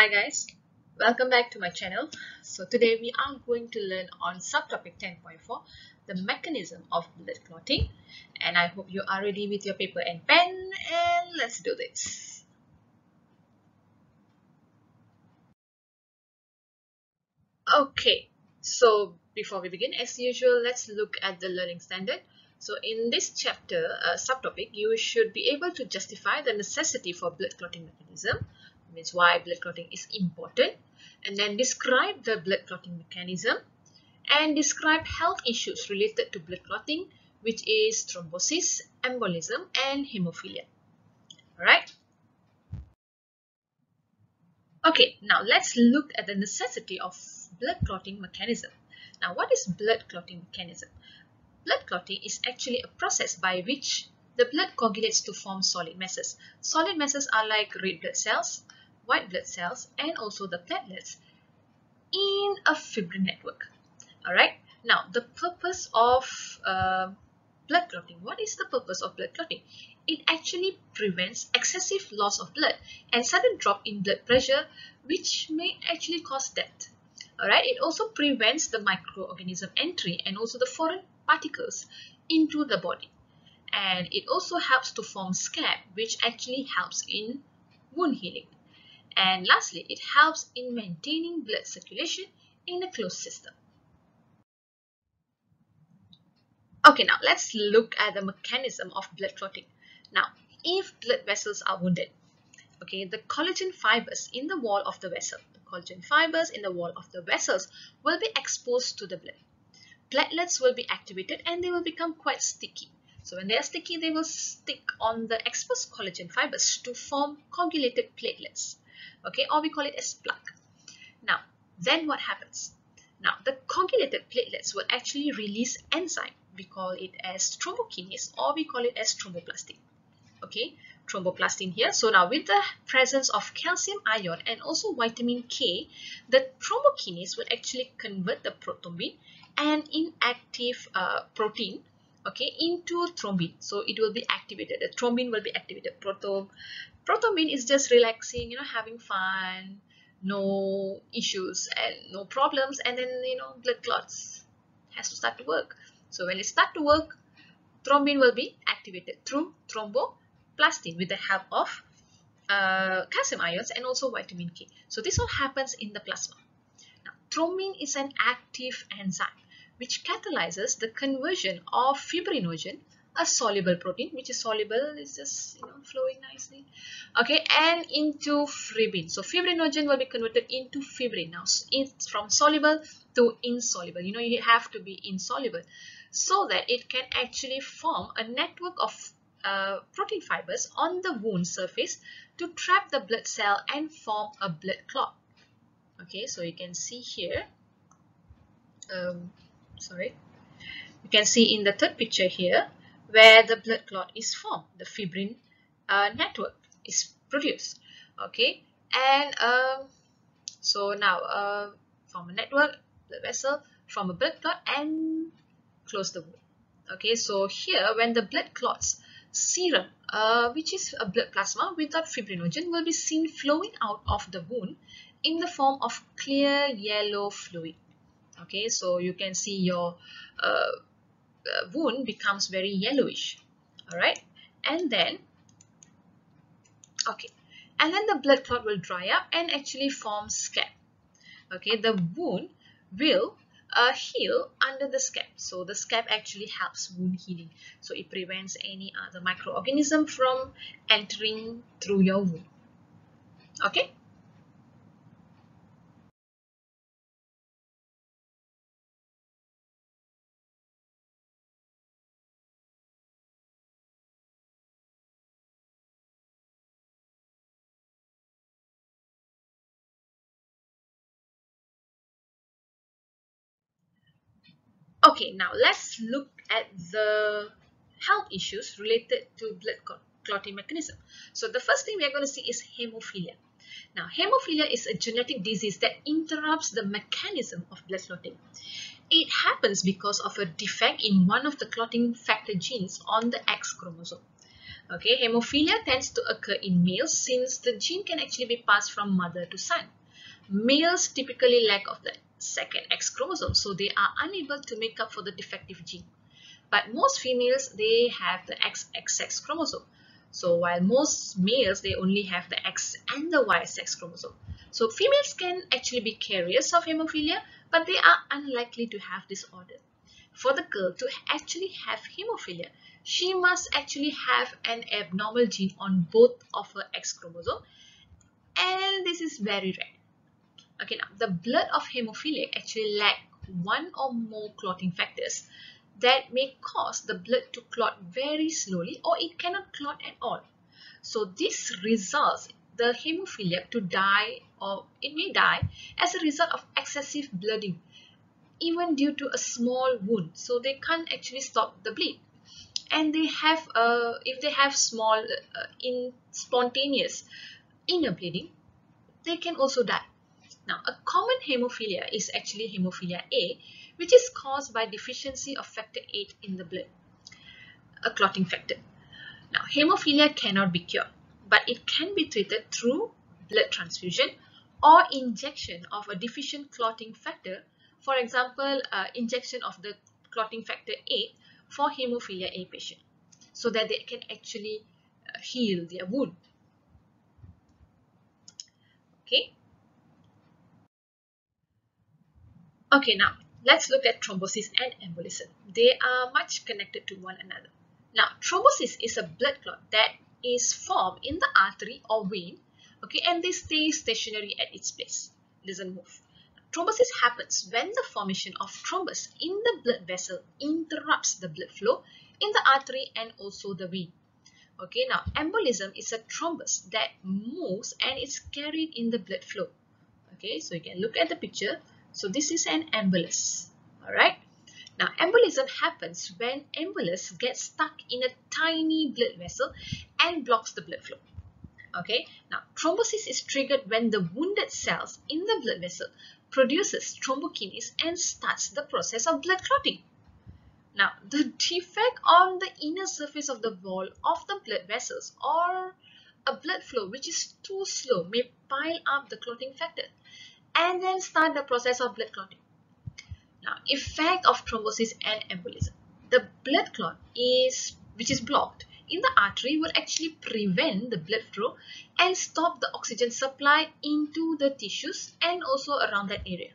Hi guys, welcome back to my channel. So today we are going to learn on subtopic 10.4, the mechanism of blood clotting. And I hope you are ready with your paper and pen and let's do this. Okay, so before we begin, as usual, let's look at the learning standard. So in this chapter, uh, subtopic, you should be able to justify the necessity for blood clotting mechanism, means why blood clotting is important, and then describe the blood clotting mechanism, and describe health issues related to blood clotting, which is thrombosis, embolism, and hemophilia. Alright? Okay, now let's look at the necessity of blood clotting mechanism. Now, what is blood clotting mechanism? Blood clotting is actually a process by which the blood coagulates to form solid masses. Solid masses are like red blood cells, white blood cells, and also the platelets in a fibrin network. Alright, now the purpose of uh, blood clotting. What is the purpose of blood clotting? It actually prevents excessive loss of blood and sudden drop in blood pressure, which may actually cause death. Alright, it also prevents the microorganism entry and also the foreign particles into the body. And it also helps to form scab, which actually helps in wound healing. And lastly, it helps in maintaining blood circulation in a closed system. Okay, now let's look at the mechanism of blood clotting. Now, if blood vessels are wounded, okay, the collagen fibers in the wall of the vessel the collagen fibers in the wall of the vessels will be exposed to the blood. Platelets will be activated and they will become quite sticky. So when they are sticky, they will stick on the exposed collagen fibers to form coagulated platelets. Okay, or we call it as plaque. Now, then what happens? Now, the coagulated platelets will actually release enzyme. We call it as thrombokinase or we call it as thromboplastin. Okay, thromboplastin here. So now with the presence of calcium ion and also vitamin K, the thrombokinase will actually convert the prothrombin and inactive uh, protein okay into thrombin so it will be activated the thrombin will be activated prothom prothrombin is just relaxing you know having fun no issues and no problems and then you know blood clots has to start to work so when it start to work thrombin will be activated through thrombo plastin with the help of uh, calcium ions and also vitamin K. So this all happens in the plasma. Now, thrombin is an active enzyme which catalyzes the conversion of fibrinogen, a soluble protein which is soluble, is just you know flowing nicely, okay, and into fibrin. So fibrinogen will be converted into fibrin. Now it's from soluble to insoluble. You know you have to be insoluble so that it can actually form a network of uh, protein fibers on the wound surface to trap the blood cell and form a blood clot. Okay, so you can see here, um, sorry, you can see in the third picture here where the blood clot is formed, the fibrin uh, network is produced. Okay, and um, so now uh, form a network, blood vessel, form a blood clot and close the wound. Okay, so here when the blood clots serum, uh, which is a blood plasma without fibrinogen, will be seen flowing out of the wound in the form of clear yellow fluid. Okay, so you can see your uh wound becomes very yellowish. All right, and then, okay, and then the blood clot will dry up and actually form scab. Okay, the wound will uh, heal under the scab. So the scab actually helps wound healing. So it prevents any other microorganism from entering through your wound. Okay. Okay, now let's look at the health issues related to blood clotting mechanism. So the first thing we are going to see is hemophilia. Now, hemophilia is a genetic disease that interrupts the mechanism of blood clotting. It happens because of a defect in one of the clotting factor genes on the X chromosome. Okay, hemophilia tends to occur in males since the gene can actually be passed from mother to son. Males typically lack of the second X chromosome, so they are unable to make up for the defective gene. But most females, they have the XX sex chromosome. So while most males, they only have the X and the Y sex chromosome. So females can actually be carriers of hemophilia, but they are unlikely to have disorder. For the girl to actually have hemophilia, she must actually have an abnormal gene on both of her X chromosome and this is very rare. Okay, now the blood of hemophiliac actually lack one or more clotting factors that may cause the blood to clot very slowly or it cannot clot at all. So this results the hemophiliac to die or it may die as a result of excessive bleeding even due to a small wound. So they can't actually stop the bleed. And they have uh, if they have small uh, in spontaneous inner bleeding they can also die now a common hemophilia is actually hemophilia A which is caused by deficiency of factor 8 in the blood a clotting factor now hemophilia cannot be cured but it can be treated through blood transfusion or injection of a deficient clotting factor for example uh, injection of the clotting factor 8 for hemophilia A patient so that they can actually uh, heal their wound. Okay. Okay, now let's look at thrombosis and embolism. They are much connected to one another. Now, thrombosis is a blood clot that is formed in the artery or vein, okay, and they stay stationary at its place, It doesn't move. Thrombosis happens when the formation of thrombus in the blood vessel interrupts the blood flow in the artery and also the vein. Okay, now embolism is a thrombus that moves and is carried in the blood flow. Okay, so you can look at the picture. So this is an embolus. Alright. Now embolism happens when embolus gets stuck in a tiny blood vessel and blocks the blood flow. Okay, now thrombosis is triggered when the wounded cells in the blood vessel produces thrombokinase and starts the process of blood clotting. Now, the defect on the inner surface of the wall of the blood vessels or a blood flow which is too slow may pile up the clotting factor and then start the process of blood clotting. Now, effect of thrombosis and embolism. The blood clot is which is blocked in the artery will actually prevent the blood flow and stop the oxygen supply into the tissues and also around that area.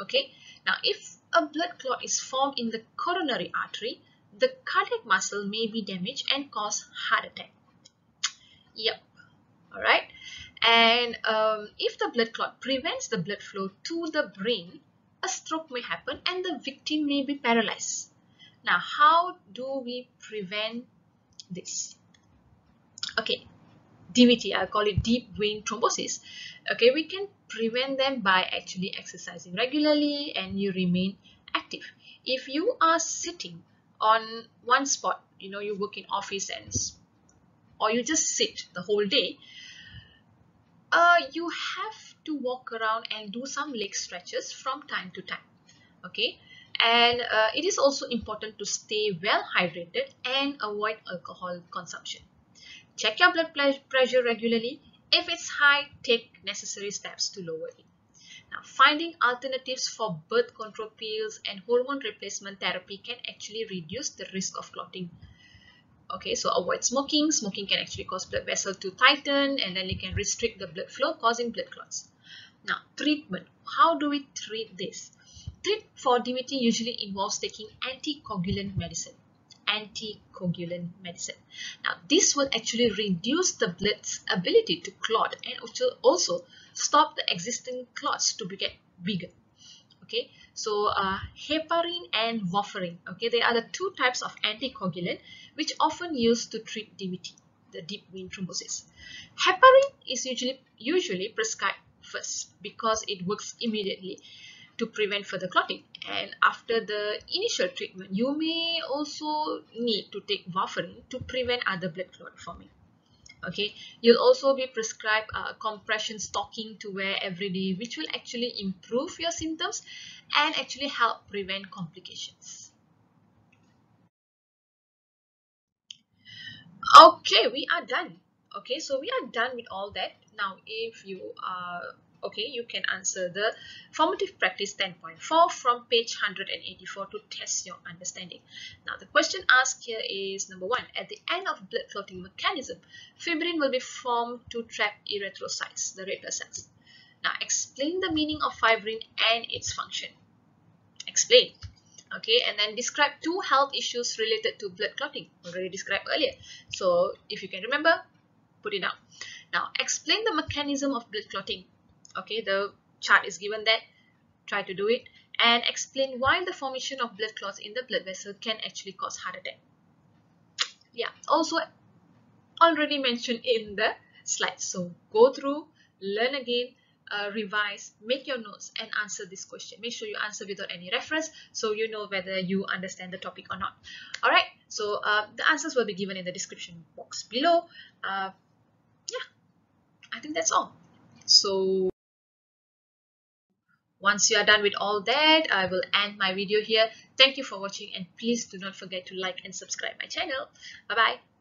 Okay, now if a blood clot is formed in the coronary artery, the cardiac muscle may be damaged and cause heart attack. Yep, alright. And um, if the blood clot prevents the blood flow to the brain, a stroke may happen and the victim may be paralyzed. Now, how do we prevent this. Okay, DVT, I call it deep vein thrombosis. Okay, we can prevent them by actually exercising regularly and you remain active. If you are sitting on one spot, you know, you work in office and or you just sit the whole day, uh, you have to walk around and do some leg stretches from time to time. Okay, and uh, it is also important to stay well hydrated and avoid alcohol consumption. Check your blood pressure regularly. If it's high, take necessary steps to lower it. Now, finding alternatives for birth control pills and hormone replacement therapy can actually reduce the risk of clotting. Okay, so avoid smoking. Smoking can actually cause blood vessel to tighten and then it can restrict the blood flow causing blood clots. Now, treatment. How do we treat this? Treat for DVT usually involves taking anticoagulant medicine. Anticoagulant medicine. Now, this will actually reduce the blood's ability to clot and also stop the existing clots to get bigger. Okay, so uh, heparin and warfarin. Okay, they are the two types of anticoagulant which often used to treat DVT, the deep vein thrombosis. Heparin is usually usually prescribed first because it works immediately to prevent further clotting. And after the initial treatment, you may also need to take warfarin to prevent other blood clot forming. Okay, you'll also be prescribed uh, compression stocking to wear every day, which will actually improve your symptoms and actually help prevent complications. Okay, we are done. Okay, so we are done with all that. Now, if you are okay, you can answer the formative practice 10.4 from page 184 to test your understanding. Now, the question asked here is number one, at the end of blood clotting mechanism, fibrin will be formed to trap erythrocytes, the red blood cells. Now, explain the meaning of fibrin and its function. Explain okay and then describe two health issues related to blood clotting already described earlier so if you can remember put it down now explain the mechanism of blood clotting okay the chart is given there try to do it and explain why the formation of blood clots in the blood vessel can actually cause heart attack yeah also already mentioned in the slides so go through learn again uh, revise, make your notes and answer this question. Make sure you answer without any reference so you know whether you understand the topic or not. Alright, so uh, the answers will be given in the description box below. Uh, yeah, I think that's all. So once you are done with all that, I will end my video here. Thank you for watching and please do not forget to like and subscribe my channel. Bye-bye.